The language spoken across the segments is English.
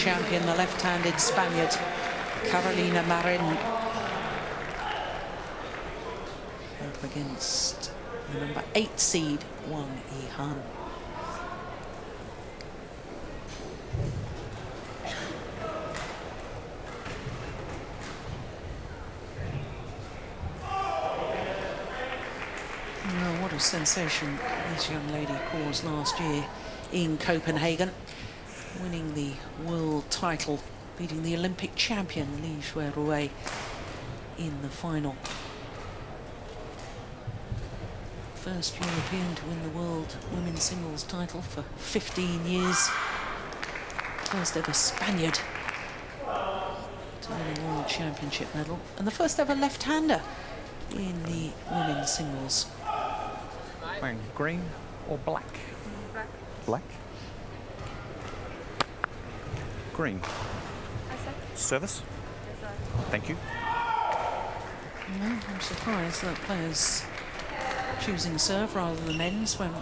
champion, the left-handed Spaniard, Carolina Marin. Up against the number eight seed, Wang Yihan. what a sensation this young lady caused last year in Copenhagen, winning the world title, beating the Olympic champion Li Xuerui in the final. First European to win the world women's singles title for 15 years. First ever Spaniard to win a world championship medal. And the first ever left-hander in the women's singles. Wearing green or black? Black. Black? Green. Service? Thank you. I'm surprised that players choosing serve rather than ends when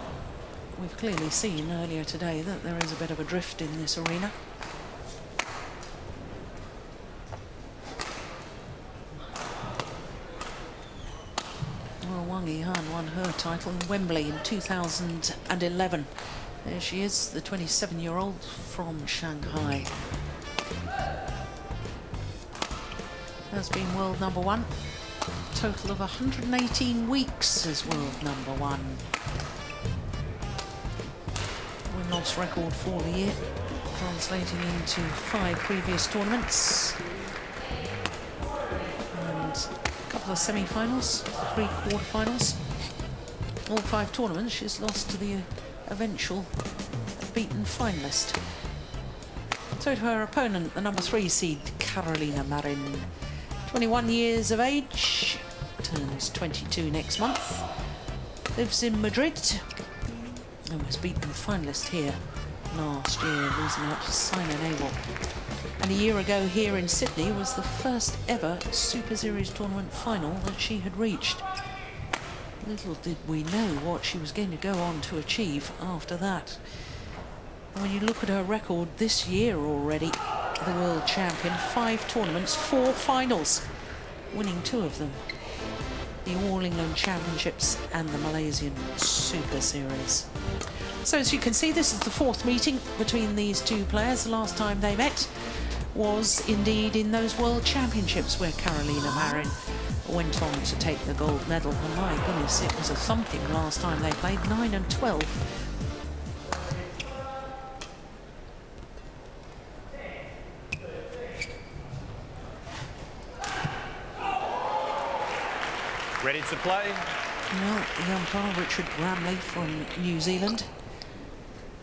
we've clearly seen earlier today that there is a bit of a drift in this arena. Well, Wang Yihan won her title in Wembley in 2011. There she is, the 27-year-old from Shanghai. Has been world number one. Total of 118 weeks as world number one. Win-loss record for the year, translating into five previous tournaments And a couple of semi-finals, three quarter-finals. All five tournaments, she's lost to the eventual beaten finalist. So to her opponent, the number three seed, Carolina Marin. 21 years of age, turns 22 next month. Lives in Madrid and was beaten finalist here last year, losing out to Saina Nehwal. And a year ago here in Sydney was the first ever Super Series tournament final that she had reached. Little did we know what she was going to go on to achieve after that. When you look at her record this year already, the world champion, five tournaments, four finals, winning two of them. The All England Championships and the Malaysian Super Series. So as you can see, this is the fourth meeting between these two players. The last time they met was indeed in those World Championships where Carolina Marin went on to take the gold medal. And my goodness, it was a thumping last time they played, 9 and 12. Ready to play? Well, the umpire, Richard Bramley from New Zealand,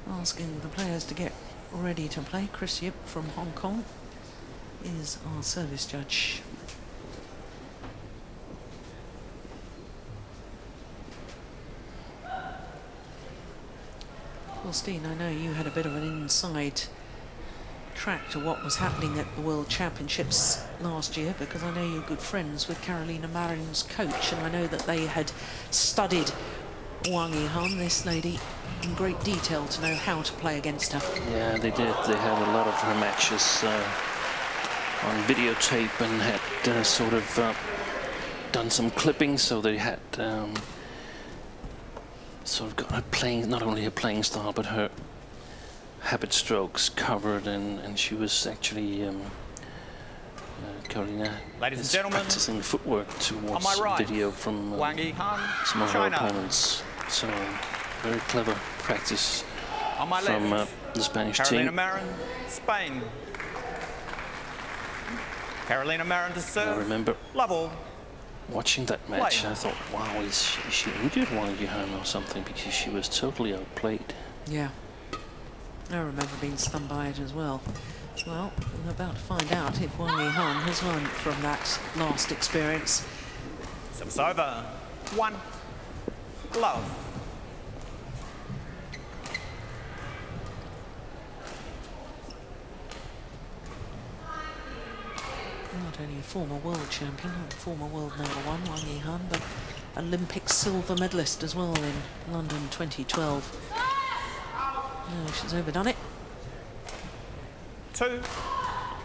asking the players to get ready to play. Chris Yip from Hong Kong is our service judge. Well, Steen, I know you had a bit of an inside track to what was happening at the World Championships last year because I know you're good friends with Carolina Marin's coach and I know that they had studied Wang Yihan, this lady, in great detail to know how to play against her. Yeah, they did. They had a lot of her matches uh, on videotape and had uh, sort of uh, done some clipping, so they had um, sort of got her playing, not only her playing style, but her habit strokes covered, and, and she was actually um, uh, Carolina Ladies and gentlemen, practicing footwork to watch right, video from uh, some of her opponents. So very clever practice from uh, the Spanish Carolina team. Marin, Spain. Carolina Marin to serve. I remember. Watching that match, Play. I thought, wow, is she, is she injured Wang Yihan or something? Because she was totally outplayed. Yeah. I remember being stunned by it as well. Well, we're about to find out if Wang Yihan has learned from that last experience. Service over. One. Love. Not only a former world champion, former world number one, Wang Yihan, but Olympic silver medalist as well in London 2012. No, she's overdone it. two,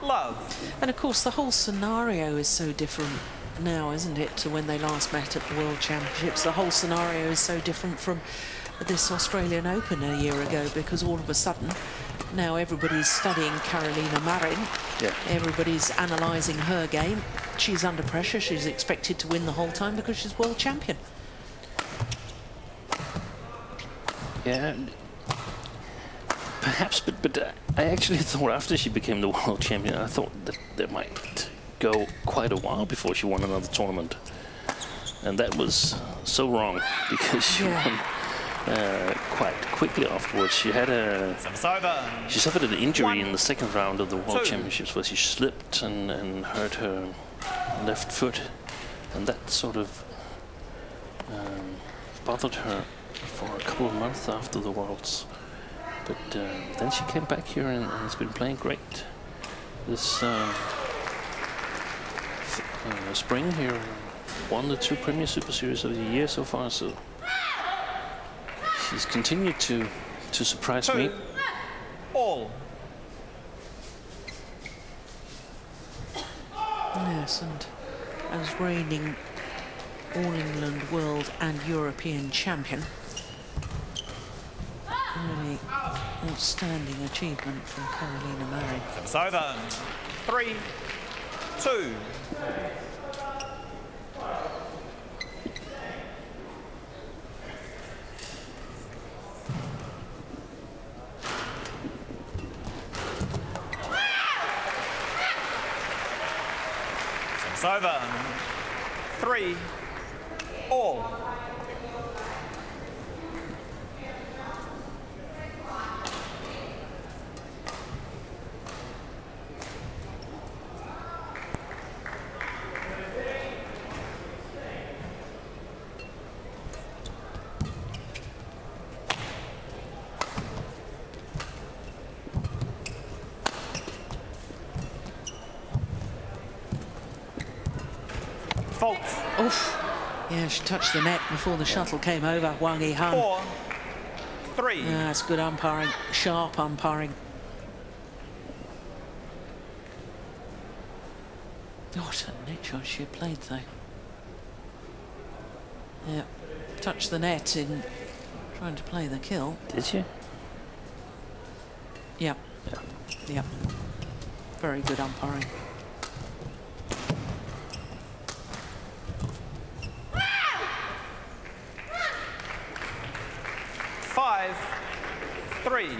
love. And of course, the whole scenario is so different now, isn't it, to when they last met at the World Championships? The whole scenario is so different from this Australian Open a year ago because all of a sudden now everybody's studying Carolina Marin. Yeah. Everybody's analysing her game. She's under pressure. She's expected to win the whole time because she's world champion. Yeah, perhaps, but but uh, I actually thought after she became the world champion, I thought that there might go quite a while before she won another tournament, and that was so wrong because she Yeah. won uh, quite quickly afterwards. She had a she suffered an injury One, in the second round of the World two. Championships where she slipped and, and hurt her left foot, and that sort of um, bothered her for a couple of months after the Worlds. But uh, then she came back here and, and has been playing great this um, uh, spring here. Won the two Premier Super Series of the year so far, so she's continued to to surprise me. All. Yes, and as reigning All England, World and European champion. Really outstanding achievement from Carolina Marin. Service over. Three, two. Service over. Three, all. Fault. Oof. Yeah, she touched the net before the shuttle came over. Wang Yihan. Four, three. Yeah, that's good umpiring. Sharp umpiring. What a net shot she had played, though. Yeah, touched the net in trying to play the kill. Did you? Yep. Yeah. Yep. Very good umpiring. Five, three.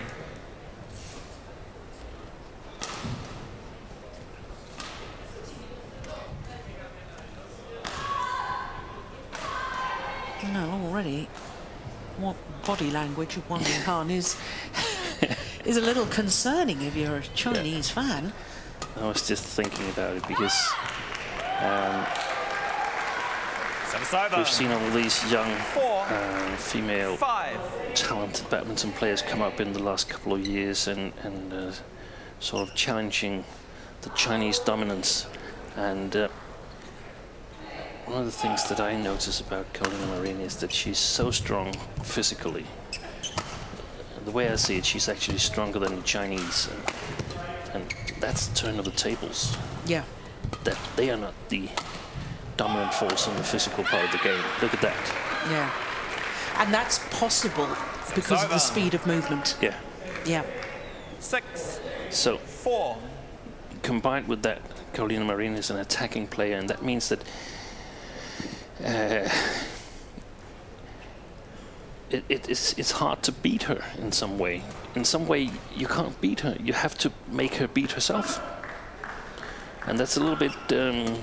No, already, what body language of Wang Yihan is is a little concerning if you're a Chinese fan. I was just thinking about it because um. We've seen all these young Four, um, female five. talented badminton players come up in the last couple of years and, and uh, sort of challenging the Chinese dominance. And uh, one of the things that I notice about Carolina Marin is that she's so strong physically. The way I see it, she's actually stronger than the Chinese. And, and that's the turn of the tables. Yeah. That they are not the dominant force in the physical part of the game. Look at that. Yeah. And that's possible because of the speed of movement. Yeah. Yeah. Six, So four. combined with that, Carolina Marin is an attacking player, and that means that uh, it, it, it's, it's hard to beat her in some way. In some way, you can't beat her. You have to make her beat herself. And that's a little bit um,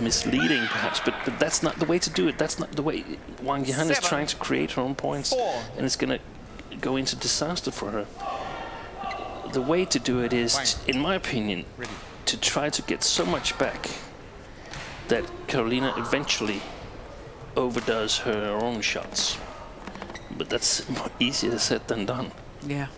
misleading, perhaps, but, but that's not the way to do it. That's not the way Wang Yihan is trying to create her own points, Four. and it's going to go into disaster for her the way to do it is, Fine. in my opinion, to try to get so much back that Carolina eventually overdoes her own shots. But that's easier said than done. Yeah.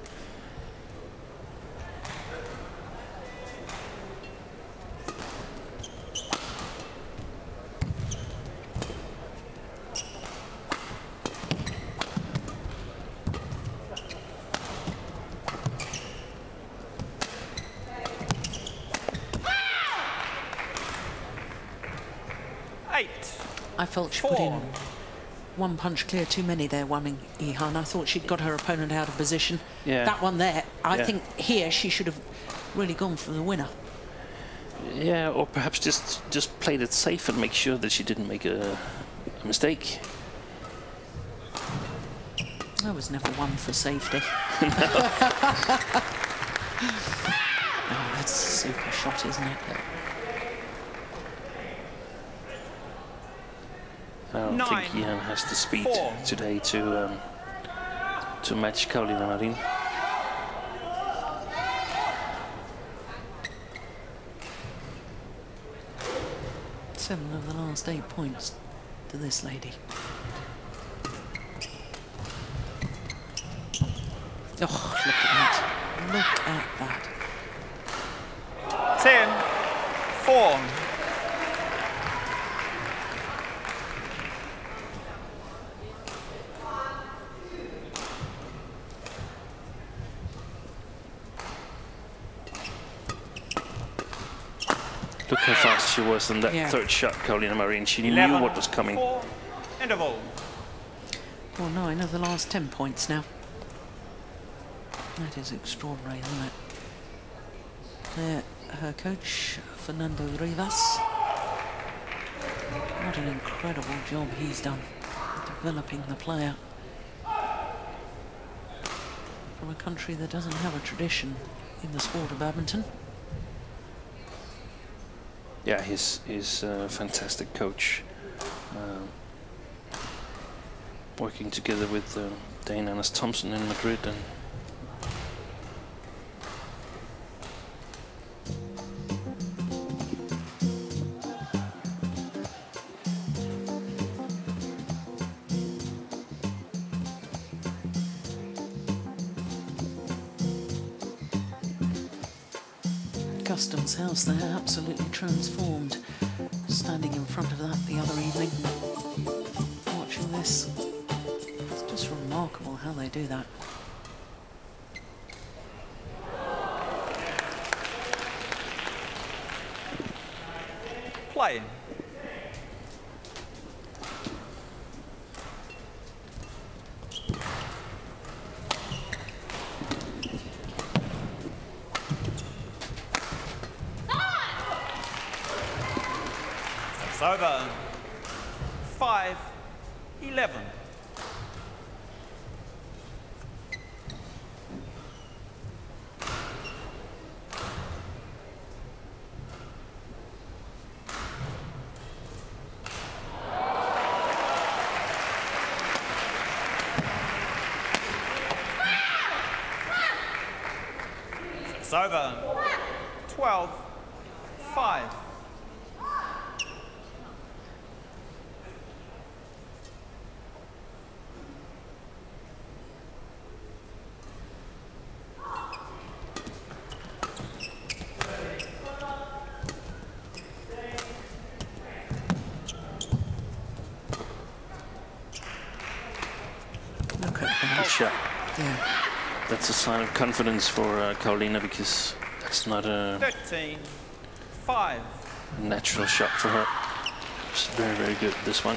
I felt she put in Four. One punch clear too many there, Wang Yihan. I thought she'd got her opponent out of position. Yeah. That one there, I Yeah. think here she should have really gone for the winner. Yeah, or perhaps just just played it safe and make sure that she didn't make a, a mistake. I was never one for safety. oh, that's a super shot, isn't it? I don't Nine, think Yan has the speed four. today to um, to match Carolina Marin. Seven of the last eight points to this lady. Oh, look at that. Look at that. 10, 4. Look how fast she was in that Yeah. third shot, Carolina Marin. She 11, knew what was coming. 4. Interval. Well, oh, nine of the last ten points now. That is extraordinary, isn't it? There, her coach, Fernando Rivas. What an incredible job he's done developing the player. From a country that doesn't have a tradition in the sport of badminton. Yeah, he's he's a fantastic coach. Um, working together with um, Dane Annis Thompson in Madrid and absolutely transformed. It's over. 12, 5. Look at good that. shot. Yeah. That's a sign of confidence for uh, Carolina because that's not a 13, 5. natural shot for her. It's very, very good, this one.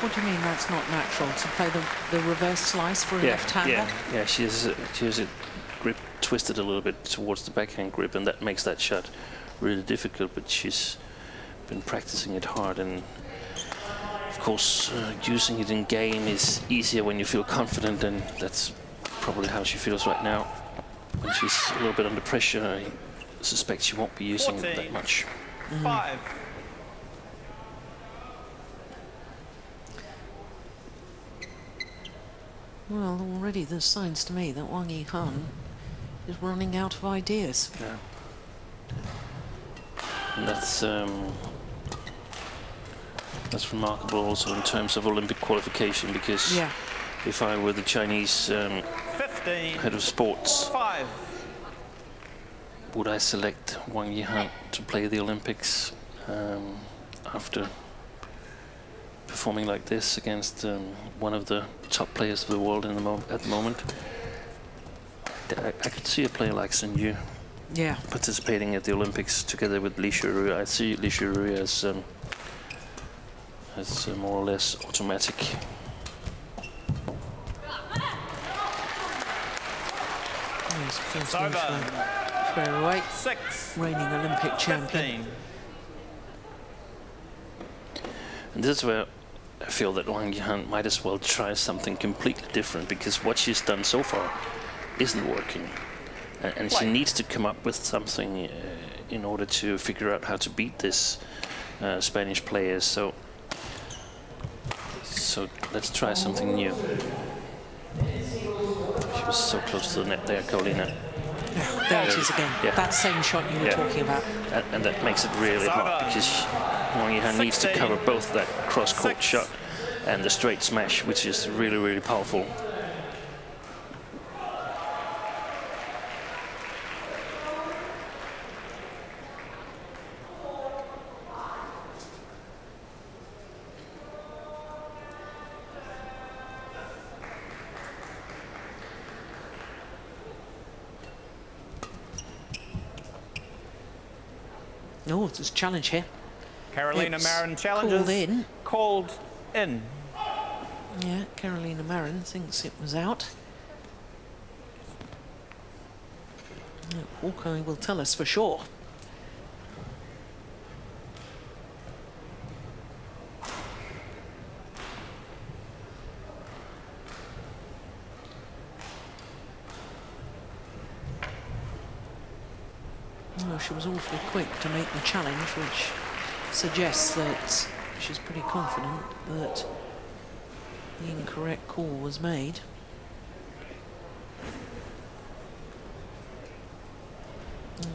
What do you mean that's not natural? To play the, the reverse slice for a left-hander? yeah, yeah. She has, a- she has it grip twisted a little bit towards the backhand grip, and that makes that shot really difficult. But she's been practicing it hard, and of course, uh, using it in game is easier when you feel confident, and that's probably how she feels right now. When she's a little bit under pressure, I suspect she won't be using it that 14. much. 5. Well, already there's signs to me that Wang Yihan is running out of ideas. Yeah. And that's um, that's remarkable also in terms of Olympic qualification because Yeah. if I were the Chinese um, 15, head of sports, 5. would I select Wang Yihan to play the Olympics um, after performing like this against um, one of the top players of the world in the mo at the moment? I, I could see a player like Sun Yu Yeah. participating at the Olympics together with Li Xuerui. I see Li Xuerui as as uh, more or less automatic. Yes, first It's over. White, Six. reigning Olympic champion. And this is where I feel that Wang Yihan might as well try something completely different because what she's done so far isn't working. And, and she needs to come up with something uh, in order to figure out how to beat this uh, Spanish player. So, so let's try something new. She was so close to the net there, Carolina. There it is again. Yeah. That same shot you were Yeah. talking about. And, and that makes it really hard because she- Wang Yihan needs to cover both that cross-court shot and the straight smash, which is really, really powerful. Oh, it's a challenge here. Carolina It's Marin challenges. Called in. Called in. Yeah, Carolina Marin thinks it was out. Yeah, Hawkeye will tell us for sure. Well, she was awfully quick to make the challenge, which suggests that she's pretty confident that the incorrect call was made.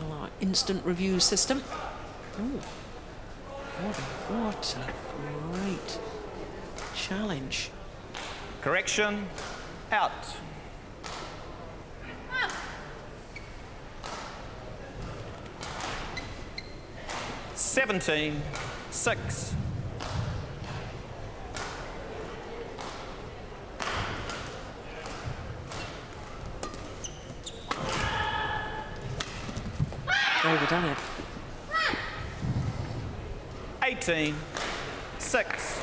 Our instant review system. Ooh. What a, what a great challenge. Correction. Out. Seventeen. Six. Overdone it. Eighteen. Six.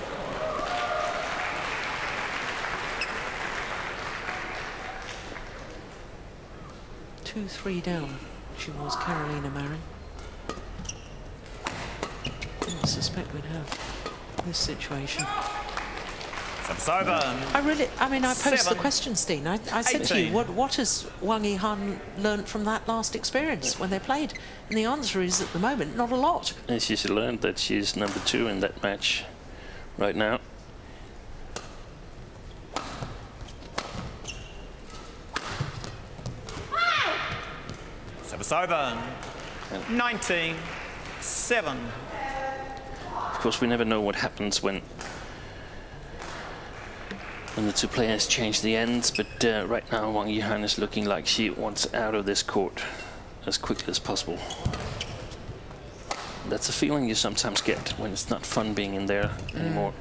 Two, three down. She was Carolina Marin. Suspect we'd have this situation. It's over. I really, I mean, I posed the Seven. question, Steen. I, I said to you, what, what has Wang Yihan learnt from that last experience when they played? And the answer is, at the moment, not a lot. And she's learned that she's number two in that match right now. Service over. 19. 7. Of course, we never know what happens when when the two players change the ends, but uh, right now Wang Yihan is looking like she wants out of this court as quickly as possible. That's a feeling you sometimes get when it's not fun being in there anymore.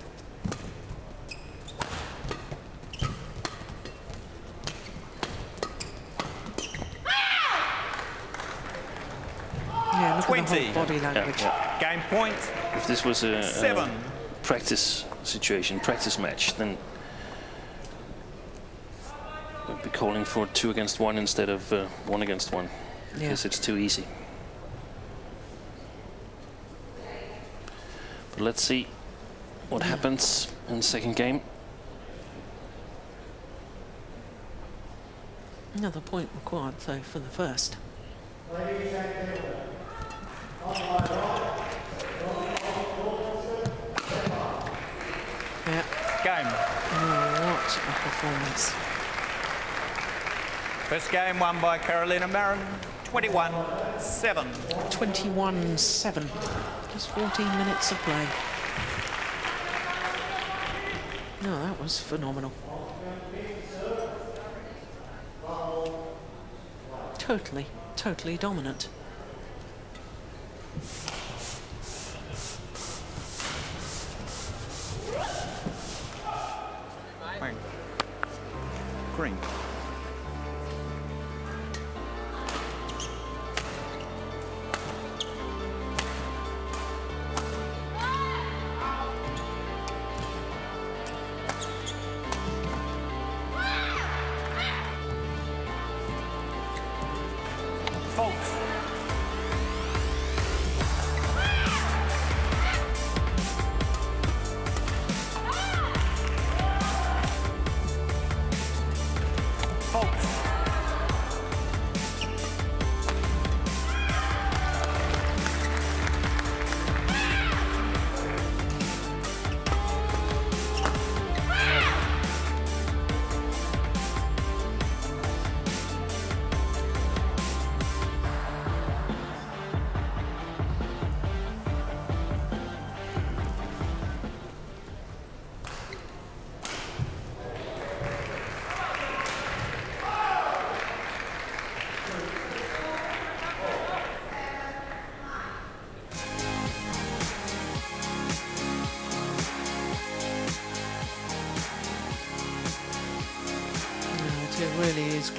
Yeah, look at the 20. whole body language. yeah. Game point. If this was a, a 7. practice situation, practice match, then we'd be calling for two against one instead of uh, one against one, Yeah. because it's too easy. But let's see what happens in the second game. Another point required, though, for the first. Yeah, Game. oh, what a performance. First game won by Carolina Marin. 21. 7. 21-7. Just 14 minutes of play. No, that was phenomenal. Totally, totally dominant.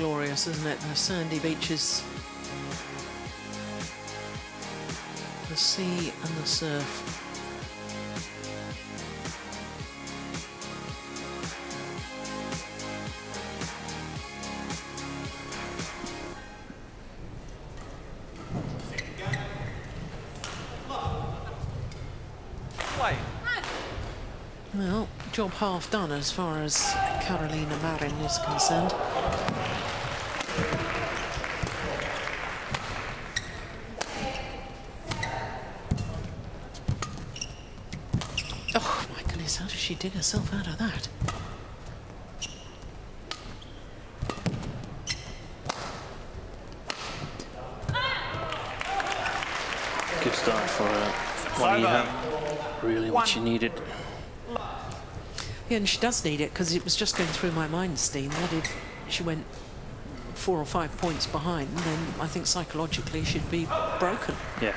Glorious, isn't it? The sandy beaches, the sea and the surf. Well, job half done as far as Carolina Marin is concerned. Oh my goodness, how does she dig herself out of that? Good start for uh, Wang over. Really what she needed. Yeah, and she does need it because it was just going through my mind, Steen, that if she went four or five points behind, then I think psychologically she'd be broken. Yeah.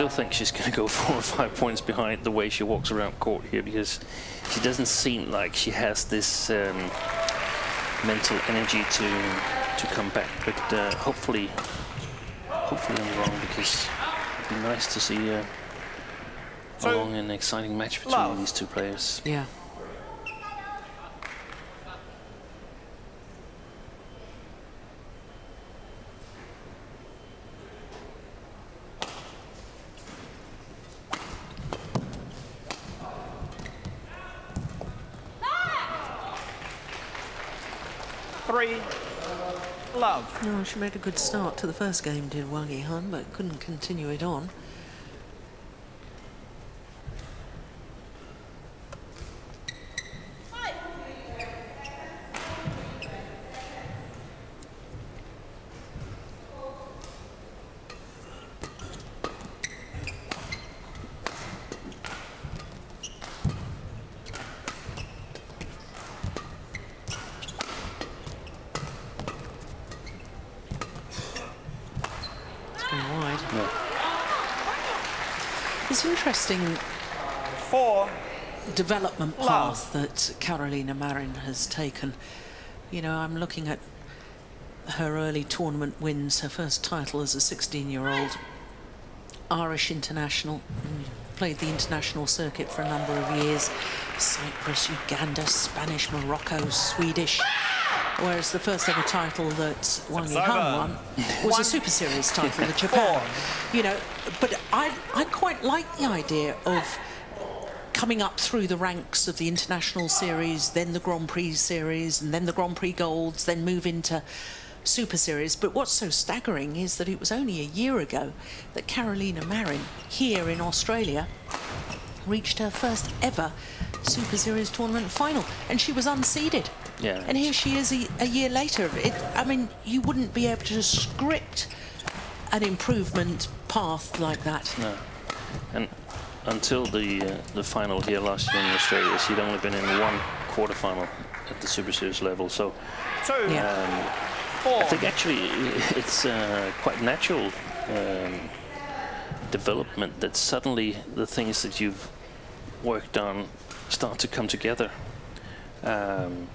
Still think she's going to go four or five points behind the way she walks around court here because she doesn't seem like she has this um, mental energy to to come back. But uh, hopefully, hopefully I'm wrong because it'd be nice to see uh, a So- long and exciting match between Love. these two players. Yeah. Three. No, she made a good start to the first game, did Wang Yihan, but couldn't continue it on. It's going wide. Yeah. It's interesting Four. development Love. path that Carolina Marin has taken. You know, I'm looking at her early tournament wins, her first title as a 16 year old Irish international, played the international circuit for a number of years Cyprus, Uganda, Spanish, Morocco, Swedish. Whereas the first ever title that Wang It's Yihan won was One. a Super Series title in Japan. You know, but I, I quite like the idea of coming up through the ranks of the international series, then the Grand Prix series, and then the Grand Prix Golds, then move into Super Series. But what's so staggering is that it was only a year ago that Carolina Marin, here in Australia, reached her first ever Super Series tournament final, and she was unseeded. Yeah. And here she is a, a year later. It, I mean, you wouldn't be able to script an improvement path like that. No. And until the uh, the final here last year in Australia, she'd only been in one quarterfinal at the Super Series level. So Two. Yeah. Four. I think actually it's uh, quite natural um, development that suddenly the things that you've worked on start to come together. Um,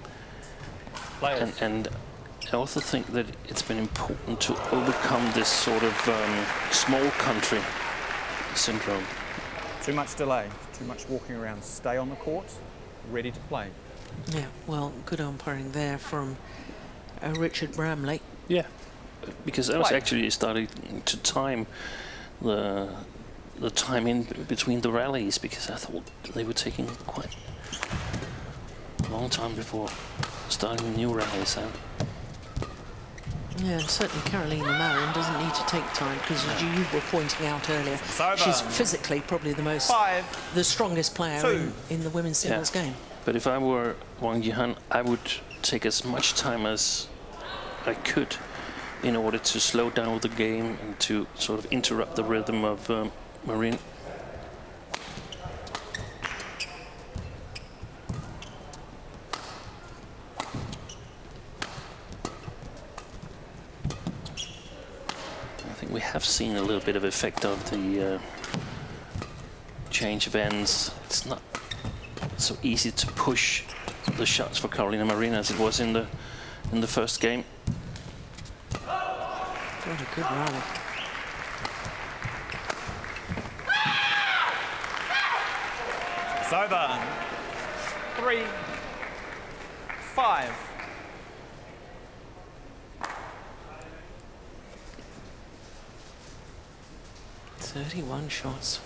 Players. and, and I also think that it's been important to overcome this sort of um, small country syndrome. Too much delay. Too much walking around. Stay on the court. Ready to play. Yeah, well, good umpiring there from uh, Richard Bramley. Yeah, because I was Why? actually starting to time the the time in between the rallies because I thought they were taking quite a long time before starting a new rally, And Yeah, and certainly Carolina Marin doesn't need to take time because, as you were pointing out earlier, It's she's physically probably the most, Five. the strongest player in, in the women's Yeah. singles game. but if I were Wang Yihan, I would take as much time as I could in order to slow down the game and to sort of interrupt the rhythm of um, Marin. I think we have seen a little bit of effect of the uh, change of ends. It's not so easy to push the shots for Carolina Marin as it was in the in the first game. What a good rally. It's over. Three, five. Thirty-one shots.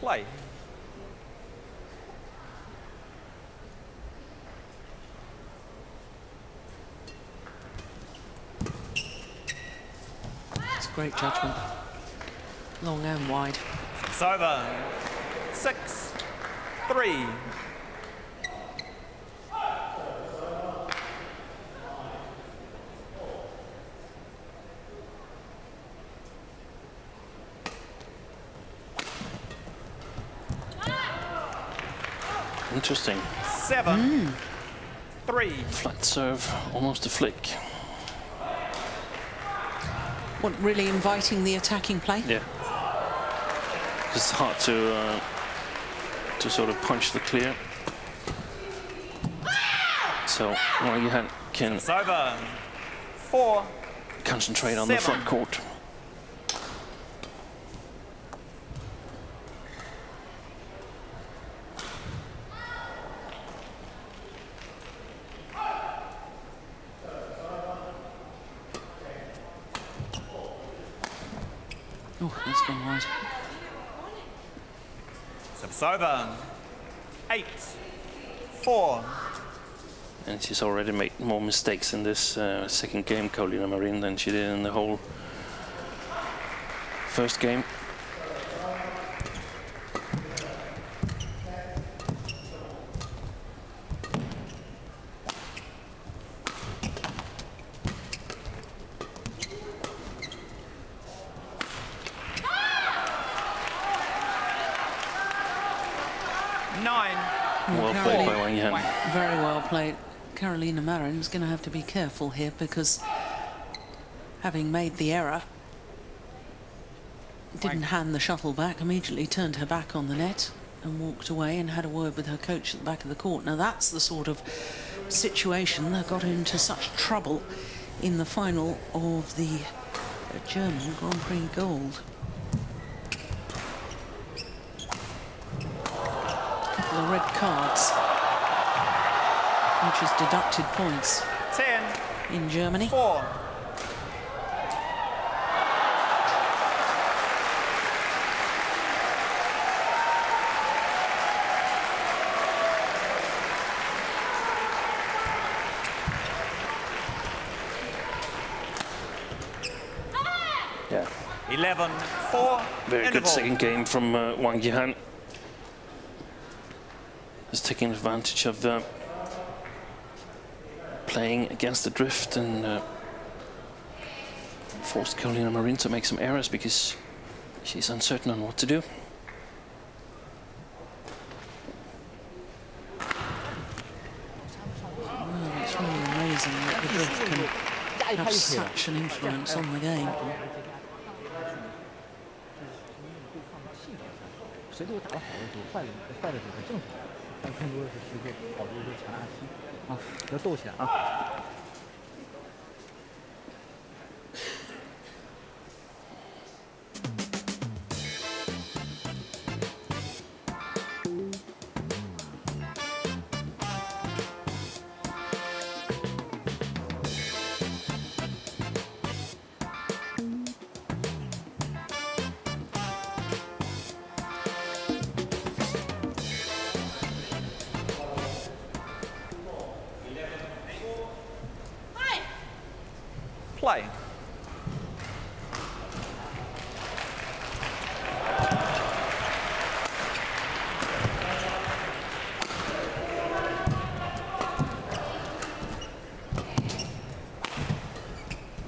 Play. It's great judgment. Long and wide. It's over. Six, three. Interesting. Seven, hmm. three. Flat serve, almost a flick. What, really inviting the attacking play? Yeah. It's hard to uh, to sort of punch the clear. So well, you had, can It's over. Four, concentrate on the front court. Oh, that's gone wide. so it's over. Eight, four. And she's already made more mistakes in this uh, second game, Carolina Marin, than she did in the whole first game. Nine. Well played by Wang Yan. Very well played. Carolina Marin is going to have to be careful here because having made the error, didn't hand the shuttle back, immediately turned her back on the net and walked away and had a word with her coach at the back of the court. Now that's the sort of situation that got into such trouble in the final of the German Grand Prix Gold. couple of red cards, which is deducted points Ten, in Germany. four. Yeah. Eleven, four. Very good interval. second game from uh, Wang Yihan. Is taking advantage of the playing against the drift and uh, forced Carolina Marin to make some errors because she's uncertain on what to do. Well, it's really amazing that the drift can have such an influence on the game. 啊，要斗起来啊！play.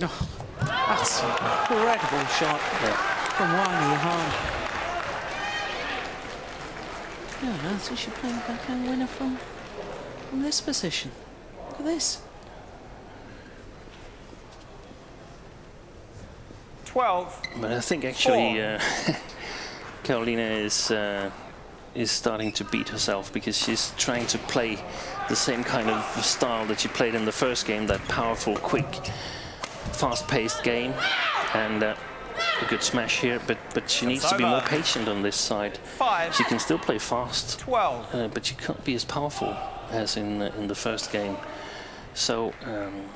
Oh, that's an incredible shot from Wang Yihan. Yeah, that's what she's playing backhand winner from, from this position. Look at this. 12. But I think actually uh, Carolina is uh, is starting to beat herself because she's trying to play the same kind of style that she played in the first game, that powerful, quick, fast-paced game, and uh, a good smash here. But but she needs to be more patient on this side. 5. She can still play fast, 12. uh, but she can't be as powerful as in uh, in the first game. So um,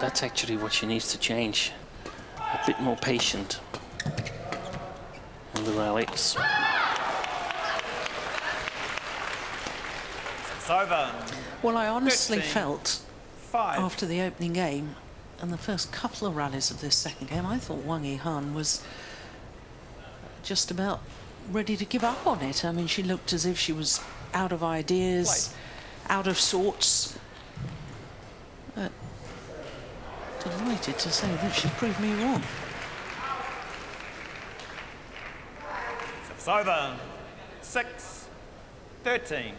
that's actually what she needs to change. A bit more patient on the rallies. It's over. Well, I honestly 15. felt 5. after the opening game and the first couple of rallies of this second game, I thought Wang Yihan was just about ready to give up on it. I mean, she looked as if she was out of ideas, out of sorts. But delighted to say that she proved me wrong. It's over. 6. 13.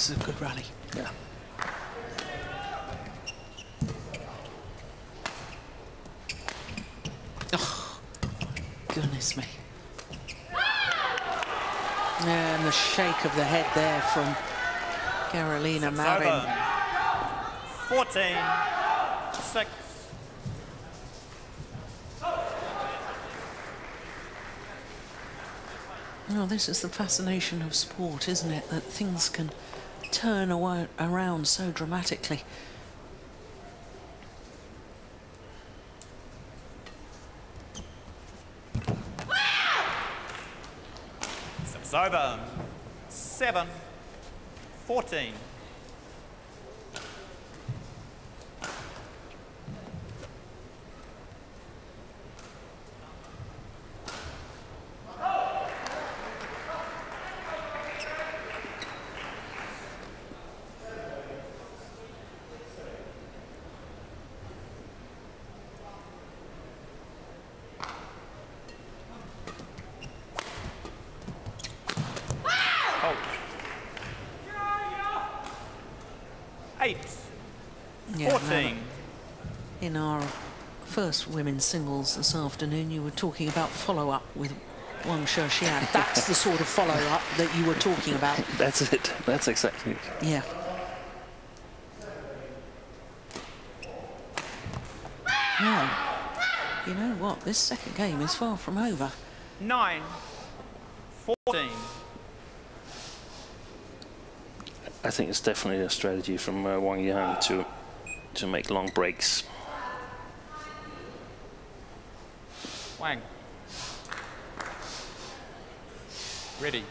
This is a good rally. Yeah. Oh, goodness me. Yeah, and the shake of the head there from Carolina It's Marin. over. 14. 6. Oh, this is the fascination of sport, isn't it? That things can turn around so dramatically. It's over. 7. 14. Hold. 8. Yeah, no, 14. in our first women's singles this afternoon, you were talking about follow-up with Wang Shixian. That's the sort of follow-up that you were talking about. That's it. That's exactly it. Yeah. Now, you know what? This second game is far from over. 9. 14. I think it's definitely a strategy from uh, Wang Yihan to to make long breaks. Wang. Ready.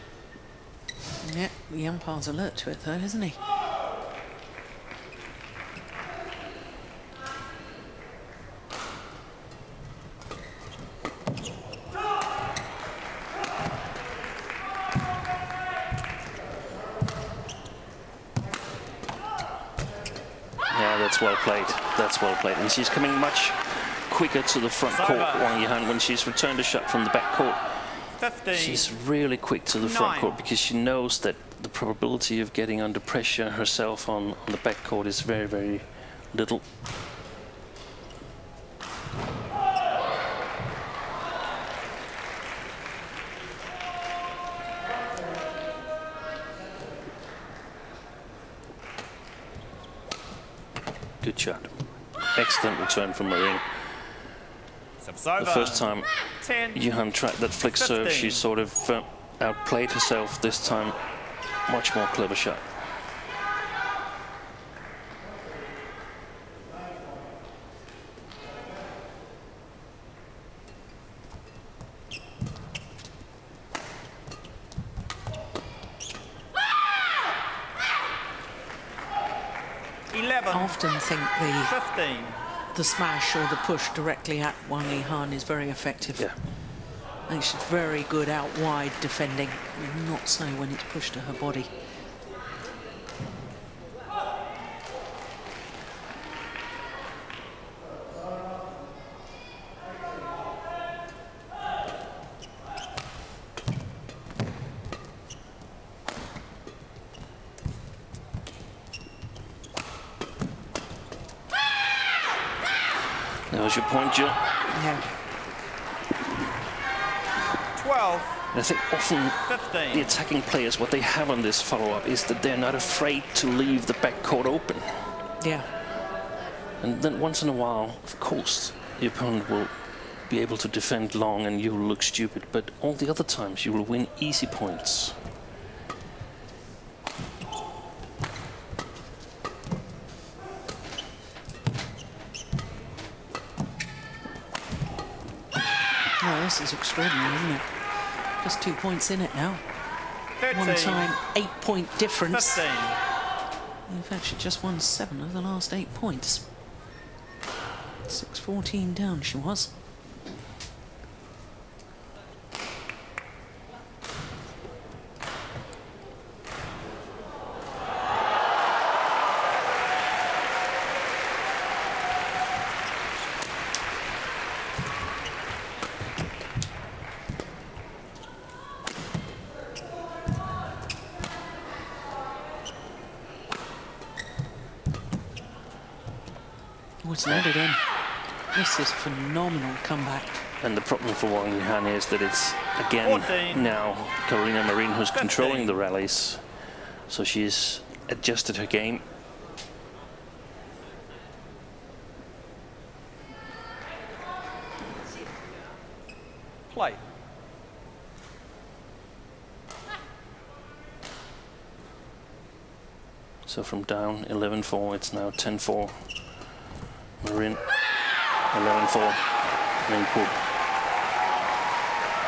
Yeah, the umpire's alert to it though, isn't he? Yeah, that's well played. That's well played. And she's coming much quicker to the front It's court, over. Wang Yihan, when she's returned a shot from the back court. 15. She's really quick to the front court because she knows that the probability of getting under pressure herself on, on the back court is very, very little. Good shot. Excellent return from Marin. It's. The first time 10. Yihan tried that flick serve, she sort of uh, outplayed herself this time. Much more clever shot. I often think the 15. The smash or the push directly at Wang Yihan is very effective. Yeah. I think she's very good out wide defending. Not so when it's pushed to her body. Was your point, Jill. Yeah. 12. And I think often the attacking players, what they have on this follow-up is that they're not afraid to leave the backcourt open. Yeah. And then once in a while, of course, the opponent will be able to defend long and you will look stupid. But all the other times, you will win easy points. This is extraordinary, isn't it? Just two points in it now. 13. One time, eight point difference. 15. In fact, she just won seven of the last eight points. 6-14 down she was. What's added in? This is phenomenal comeback. And the problem for Wang Yihan is that it's again 14. now Carolina Marin who's 15. controlling the rallies. So she's adjusted her game. Play. So from down 11-4, it's now 10-4. Marin 11-4. Ningpo.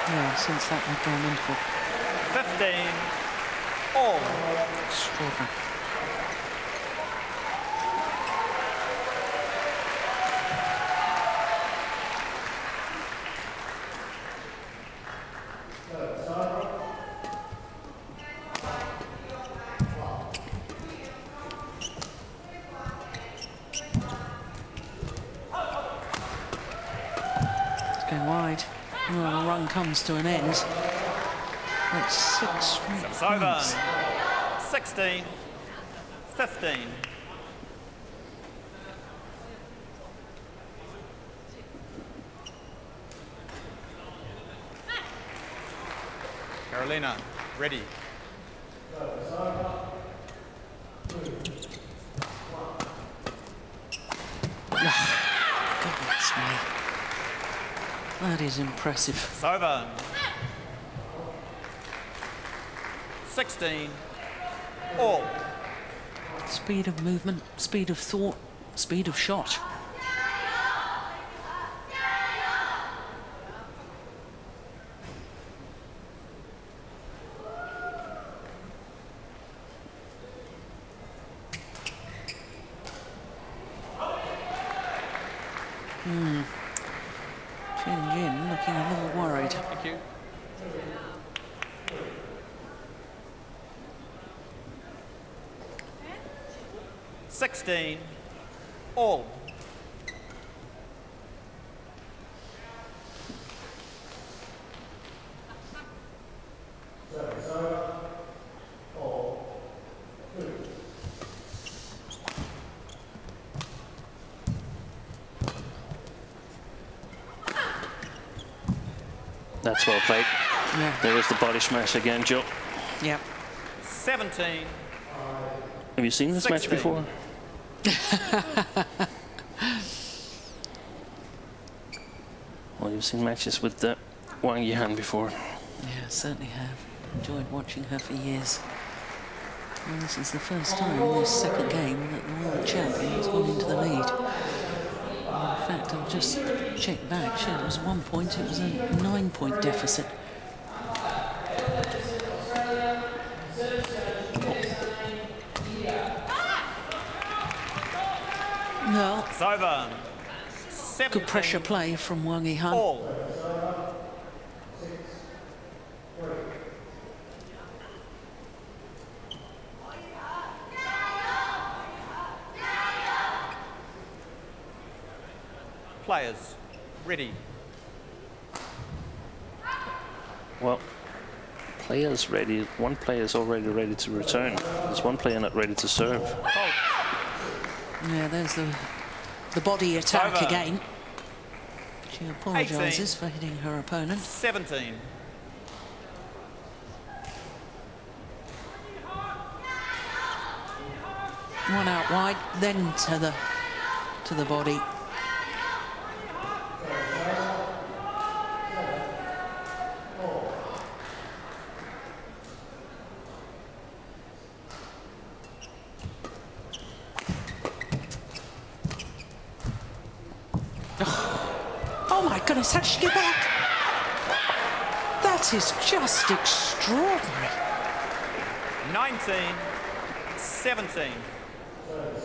Yeah, since that we've withdrawal interval. 15. All. Extraordinary. It's going wide. Well, the run comes to an end. It's six straight It's over. 16. 15. Carolina, ready. Goodness me. That is impressive. It's over. 16. All. Speed of movement, speed of thought, speed of shot. Hmm. Chin Jin looking a little worried. Thank you. Sixteen. All. That's well played. Yeah, There was the body smash again, Joe. yeah. Seventeen. Have you seen this match before? well, you've seen matches with uh, Wang Yihan before. Yeah, certainly have. Enjoyed watching her for years. Well, this is the first time in this second game that the world champion has gone into the lead. In fact, I've just checked back. She it was one point, it was a nine point deficit. Well, It's over. good pressure play from Wang Yihan. Players, ready. Well, players ready. One player's already ready to return. There's one player not ready to serve. Yeah, there's the the body attack Over. again. She apologises for hitting her opponent. 17. One out wide, then to the to the body. Oh my goodness, how did she get back? That is just extraordinary. 19. 17.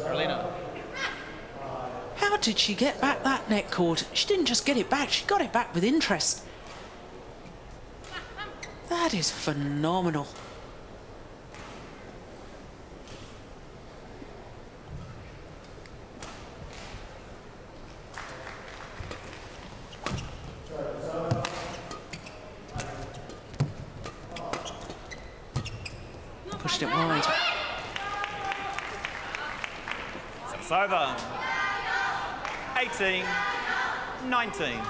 Carolina. How did she get back that net cord? She didn't just get it back, she got it back with interest. That is phenomenal. Pushed it wide. It's over. 18. 19.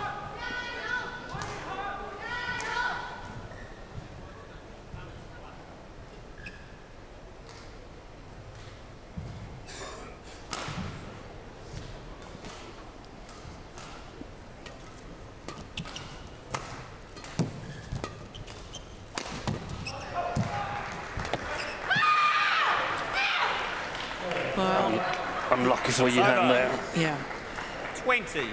Well, Unlucky for you, over. there. yeah. 20.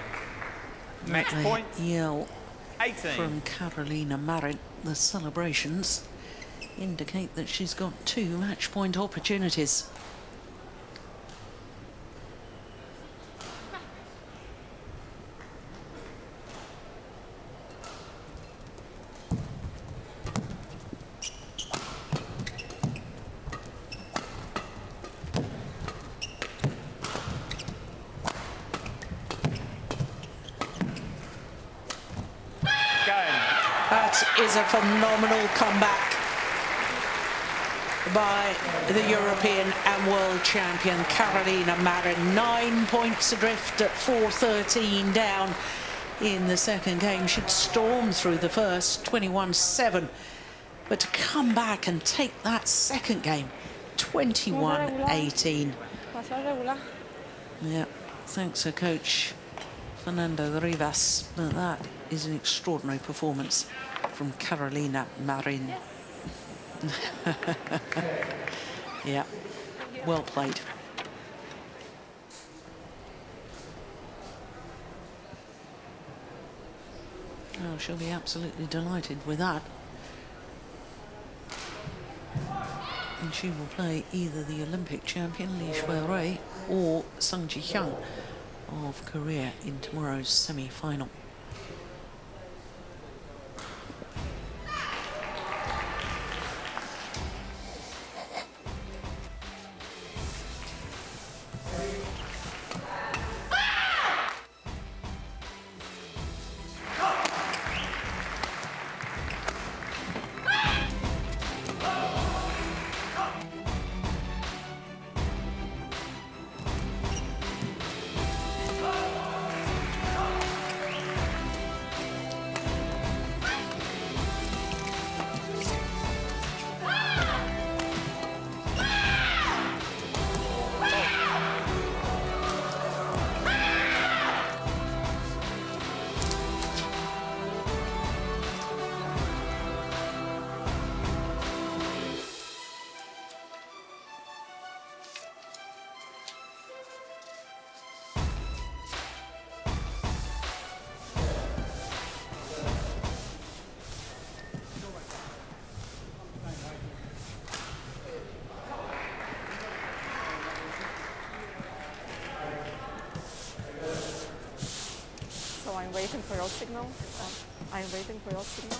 Match point. Yell 18. from Carolina Marin. The celebrations indicate that she's got two match point opportunities. Game. That is a phenomenal comeback by the European and world champion Carolina Marin. Nine points adrift at 4.13 down in the second game. She'd stormed through the first 21-7. But to come back and take that second game, 21-18. Yeah, thanks her coach, Fernando Rivas. But that is an extraordinary performance from Carolina Marin. yeah, well played. Oh, she'll be absolutely delighted with that. And she will play either the Olympic champion Li Xuerui or Sung Ji Hyun of Korea in tomorrow's semi-final. Waiting for your signal. Uh, I'm waiting for your signal.